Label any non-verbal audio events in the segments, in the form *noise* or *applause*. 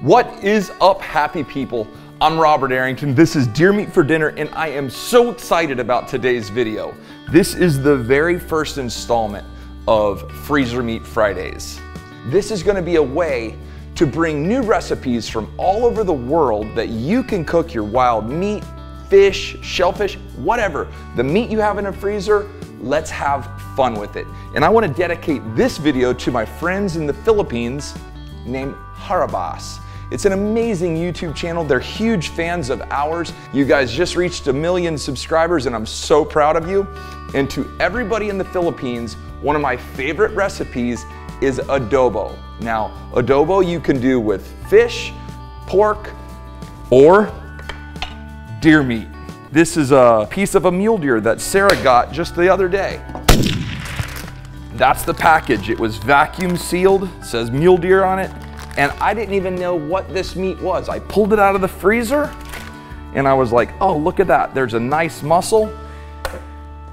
What is up, happy people? I'm Robert Arrington. This is Deer Meat for Dinner, and I am so excited about today's video. This is the very first installment of Freezer Meat Fridays. This is gonna be a way to bring new recipes from all over the world that you can cook your wild meat, fish, shellfish, whatever. The meat you have in a freezer, let's have fun with it. And I wanna dedicate this video to my friends in the Philippines named Harabas. It's an amazing YouTube channel. They're huge fans of ours. You guys just reached a million subscribers and I'm so proud of you. And to everybody in the Philippines, one of my favorite recipes is adobo. Now, adobo you can do with fish, pork, or deer meat. This is a piece of a mule deer that Sarah got just the other day. That's the package. It was vacuum sealed, says mule deer on it and I didn't even know what this meat was. I pulled it out of the freezer and I was like, oh, look at that. There's a nice muscle.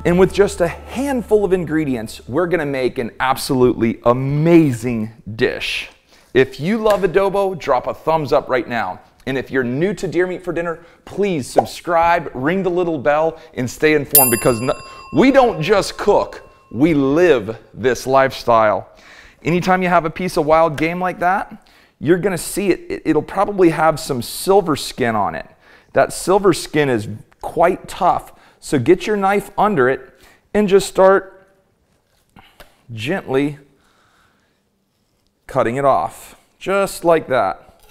And with just a handful of ingredients, we're gonna make an absolutely amazing dish. If you love adobo, drop a thumbs up right now. And if you're new to Deer Meat for Dinner, please subscribe, ring the little bell, and stay informed because no, we don't just cook, we live this lifestyle. Anytime you have a piece of wild game like that, you're going to see it. It'll probably have some silver skin on it. That silver skin is quite tough. So get your knife under it and just start gently cutting it off. Just like that.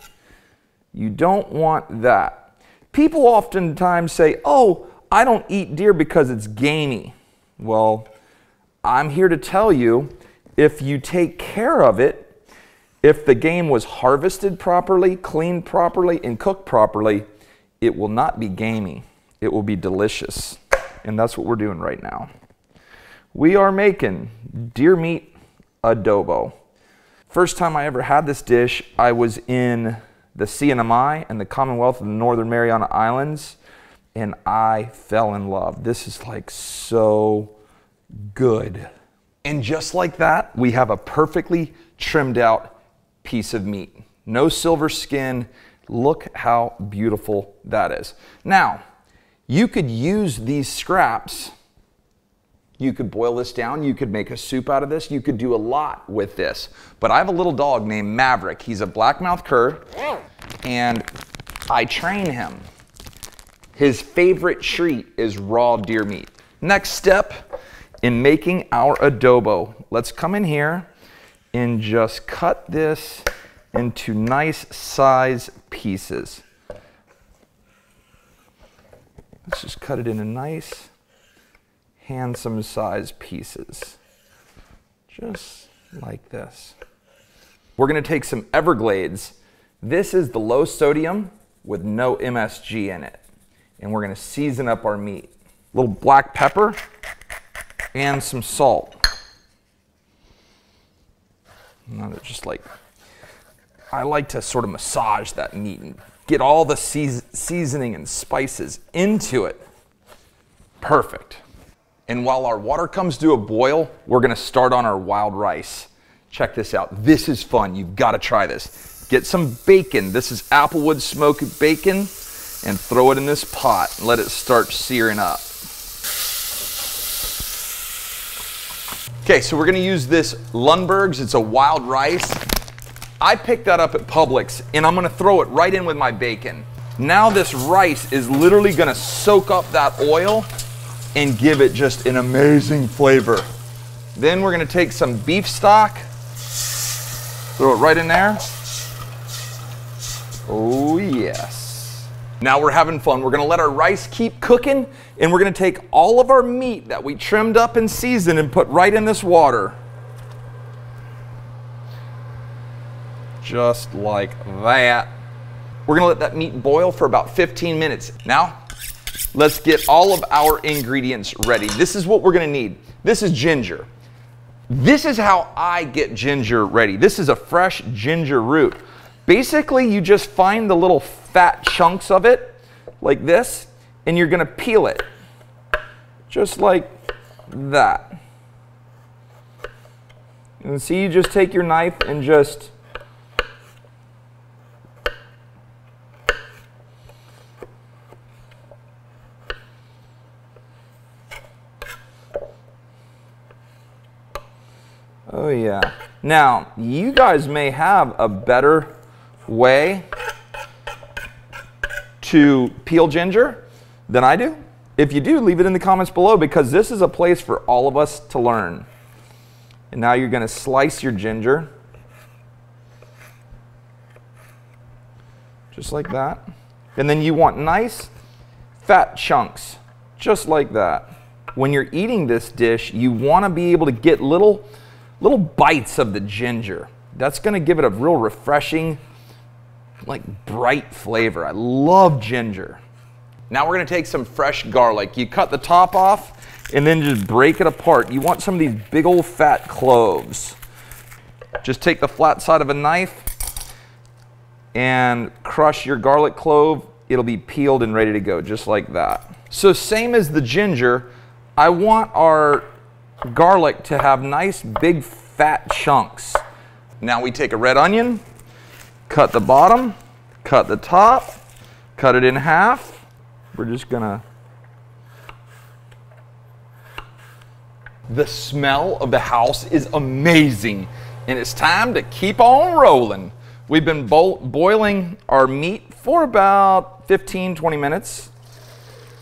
You don't want that. People oftentimes say, oh, I don't eat deer because it's gamey. Well, I'm here to tell you, if you take care of it, if the game was harvested properly, cleaned properly, and cooked properly, it will not be gamey. It will be delicious. And that's what we're doing right now. We are making deer meat adobo. First time I ever had this dish, I was in the CNMI and the Commonwealth of the Northern Mariana Islands, and I fell in love. This is like so good. And just like that, we have a perfectly trimmed out piece of meat. No silver skin. Look how beautiful that is. Now, you could use these scraps. You could boil this down. You could make a soup out of this. You could do a lot with this. But I have a little dog named Maverick. He's a blackmouth cur, and I train him. His favorite treat is raw deer meat. Next step in making our adobo. Let's come in here and just cut this into nice size pieces. Let's just cut it into nice, handsome size pieces. Just like this. We're gonna take some Everglades. This is the low sodium with no MSG in it. And we're gonna season up our meat. A little black pepper and some salt. Not just like, I like to sort of massage that meat and get all the seasoning and spices into it. Perfect. And while our water comes to a boil, we're gonna start on our wild rice. Check this out. This is fun. You've got to try this. Get some bacon. This is Applewood smoked bacon and throw it in this pot and let it start searing up. Okay, so we're gonna use this Lundberg's. It's a wild rice. I picked that up at Publix and I'm gonna throw it right in with my bacon. Now this rice is literally gonna soak up that oil and give it just an amazing flavor. Then we're gonna take some beef stock, throw it right in there. Oh yes. Now we're having fun. We're gonna let our rice keep cooking and we're gonna take all of our meat that we trimmed up and seasoned and put right in this water. Just like that. We're gonna let that meat boil for about 15 minutes. Now, let's get all of our ingredients ready. This is what we're gonna need. This is ginger. This is how I get ginger ready. This is a fresh ginger root. Basically, you just find the little fat chunks of it like this, and you're going to peel it just like that. And see, you just take your knife and just Oh yeah. Now, you guys may have a better way to peel ginger than I do. If you do, leave it in the comments below because this is a place for all of us to learn. And now you're gonna slice your ginger. Just like that. And then you want nice fat chunks, just like that. When you're eating this dish, you wanna be able to get little, little bites of the ginger. That's gonna give it a real refreshing, like bright flavor. I love ginger. Now we're gonna take some fresh garlic. You cut the top off and then just break it apart. You want some of these big old fat cloves. Just take the flat side of a knife and crush your garlic clove. It'll be peeled and ready to go, just like that. So same as the ginger, I want our garlic to have nice big fat chunks. Now we take a red onion, cut the bottom, cut the top, cut it in half, we're just gonna. The smell of the house is amazing, and it's time to keep on rolling. We've been bo boiling our meat for about 15, 20 minutes,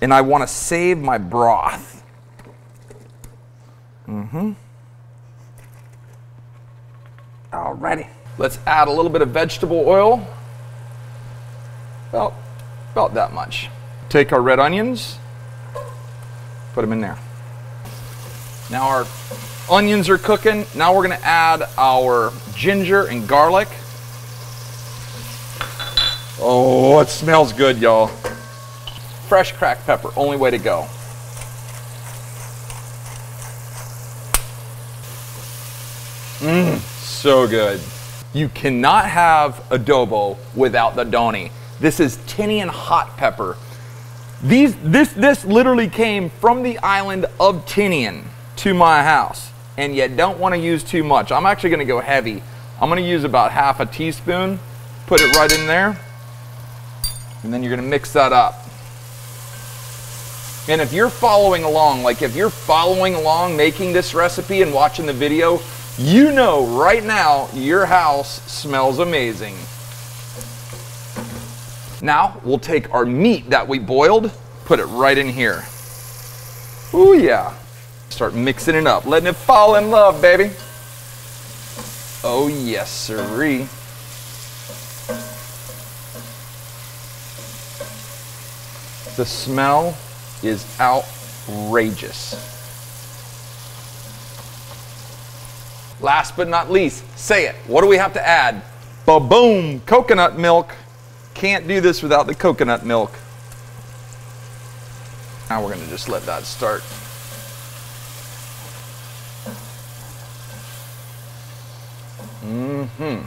and I want to save my broth. Mm-hmm. Alrighty. Let's add a little bit of vegetable oil. About, about that much. Take our red onions, put them in there. Now our onions are cooking. Now we're gonna add our ginger and garlic. Oh, it smells good, y'all. Fresh cracked pepper, only way to go. Mmm, so good. You cannot have adobo without the Doni. This is Tinian hot pepper. These, this, this literally came from the island of Tinian to my house, and you don't want to use too much. I'm actually going to go heavy. I'm going to use about half a teaspoon, put it right in there, and then you're going to mix that up. And if you're following along, like if you're following along making this recipe and watching the video, you know right now your house smells amazing. Now we'll take our meat that we boiled, put it right in here. Ooh yeah. Start mixing it up, letting it fall in love, baby. Oh yes, sirree. The smell is outrageous. Last but not least, say it. What do we have to add? Ba-boom, coconut milk. Can't do this without the coconut milk. Now we're to just let that start. Mm-hmm.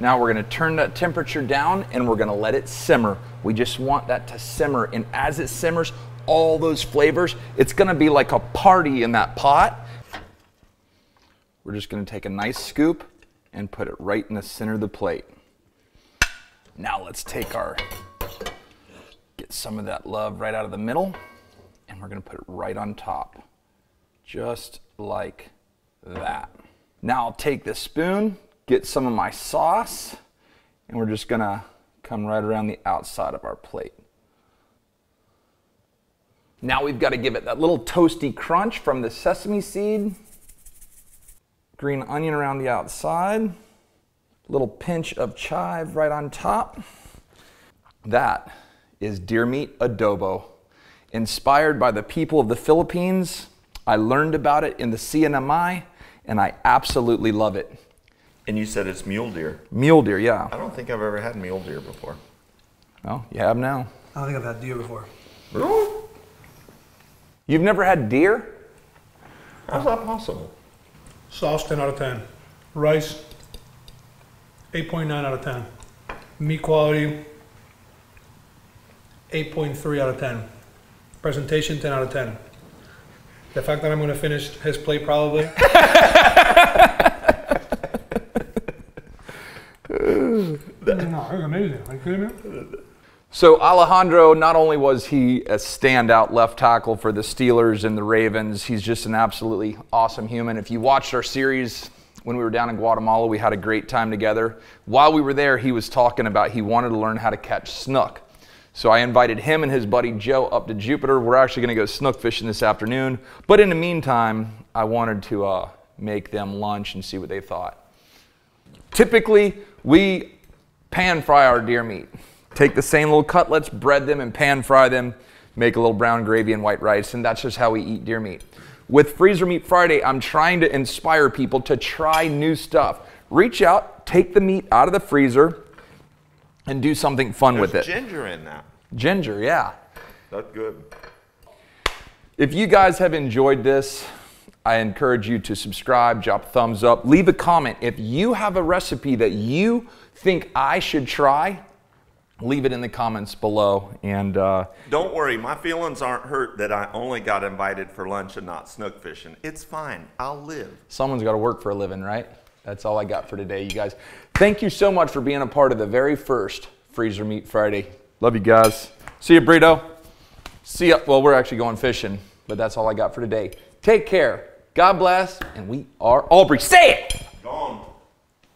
Now we're going to turn that temperature down and we're going to let it simmer. We just want that to simmer. And as it simmers, all those flavors, it's going to be like a party in that pot. We're just going to take a nice scoop and put it right in the center of the plate. Now let's take our, get some of that love right out of the middle, and we're going to put it right on top, just like that. Now I'll take this spoon, get some of my sauce, and we're just to come right around the outside of our plate. Now we've got to give it that little toasty crunch from the sesame seed green onion around the outside, little pinch of chive right on top. That is deer meat adobo. Inspired by the people of the Philippines, I learned about it in the CNMI and I absolutely love it. And you said it's mule deer. Mule deer, yeah. I don't think I've ever had mule deer before. Oh, you have now. I don't think I've had deer before. Really? You've never had deer? How's that possible? Sauce 10 out of 10. Rice 8.9 out of 10. Meat quality 8.3 out of 10. Presentation 10 out of 10. The fact that I'm going to finish his plate probably. *laughs* no, it was amazing. Are you kidding me? So Alejandro, not only was he a standout left tackle for the Steelers and the Ravens, he's just an absolutely awesome human. If you watched our series when we were down in Guatemala, we had a great time together. While we were there, he was talking about he wanted to learn how to catch snook. So I invited him and his buddy Joe up to Jupiter. We're actually going to go snook fishing this afternoon. But in the meantime, I wanted to uh, make them lunch and see what they thought. Typically, we pan fry our deer meat. Take the same little cutlets, bread them, and pan fry them, make a little brown gravy and white rice, and that's just how we eat deer meat. With Freezer Meat Friday, I'm trying to inspire people to try new stuff. Reach out, take the meat out of the freezer, and do something fun There's with it. ginger in that. Ginger, yeah. That's good. If you guys have enjoyed this, I encourage you to subscribe, drop a thumbs up, leave a comment. If you have a recipe that you think I should try, leave it in the comments below. And uh, Don't worry, my feelings aren't hurt that I only got invited for lunch and not snook fishing. It's fine. I'll live. someone's got to work for a living, right? That's all I got for today, you guys. Thank you so much for being a part of the very first Freezer Meat Friday. Love you guys. See you, Brito. See ya. Well, we're actually going fishing, but that's all I got for today. Take care. God bless, and we are Aubrey. Say it!